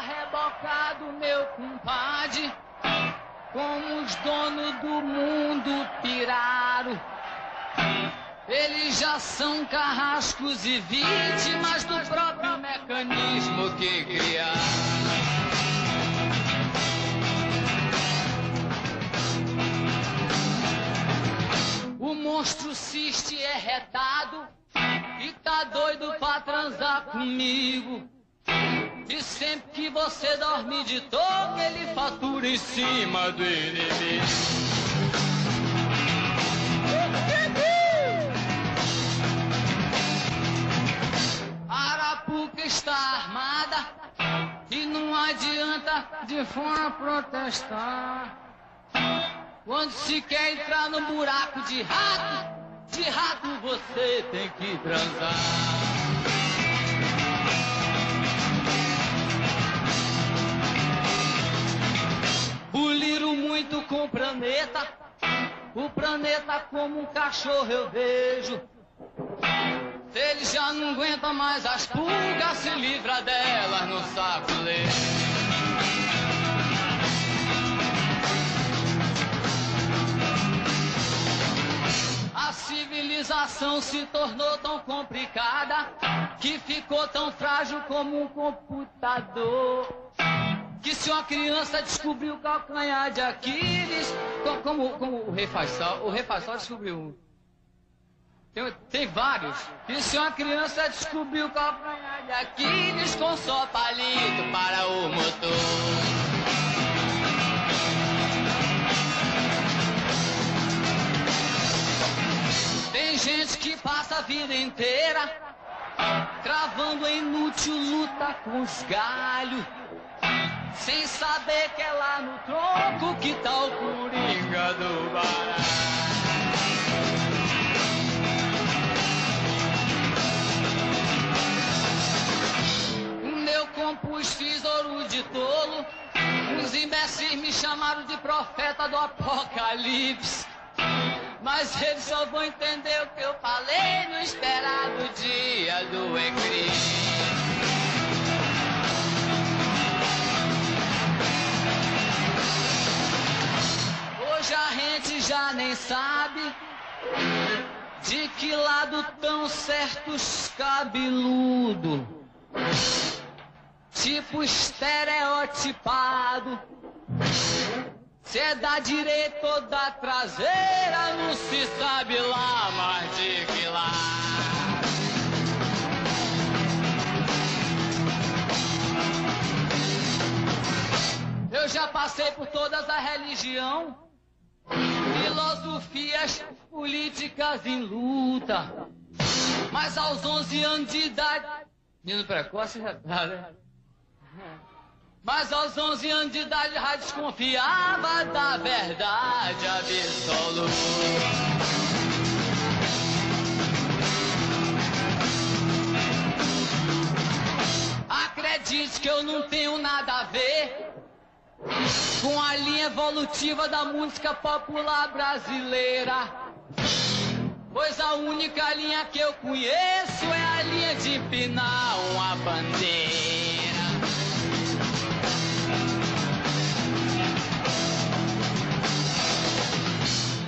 Rebocado, meu compadre, como os donos do mundo piraram. Eles já são carrascos e vítimas do próprio mecanismo que criaram. O monstro ciste é retado e tá doido pra transar comigo. E sempre que você dorme de toque, ele fatura em cima do inimigo. Arapuca está armada e não adianta de fora protestar. Quando se quer entrar no buraco de rato, de rato você tem que transar. O planeta, o planeta como um cachorro eu vejo. Ele já não aguenta mais as pulgas, se livra delas no sacoleiro. A civilização se tornou tão complicada que ficou tão frágil como um computador. Se uma criança descobriu o calcanhar de Aquiles, co- como, como o rei o rei descobriu. Tem, tem vários. Se uma criança descobriu o calcanhar de Aquiles com só palito para o motor. Tem gente que passa a vida inteira travando a inútil luta com os galhos, sem saber que é lá no tronco que tá o coringa do. Eu compus tesouro de tolo, uns imbecis me chamaram de profeta do apocalipse. Mas eles só vão entender o que eu falei no esperado dia do eclipse. Nem sabe de que lado tão certos cabeludo. Tipo estereotipado. Se é da direita ou da traseira, não se sabe lá mais de que lado. Eu já passei por todas as religião, filosofias políticas em luta. Mas aos 11 anos de idade, menino precoce já tá, né? Mas aos 11 anos de idade já desconfiava da verdade absoluta. Acredite que eu não tenho nada a ver com a linha evolutiva da música popular brasileira. Pois a única linha que eu conheço é a linha de empinar uma bandeira.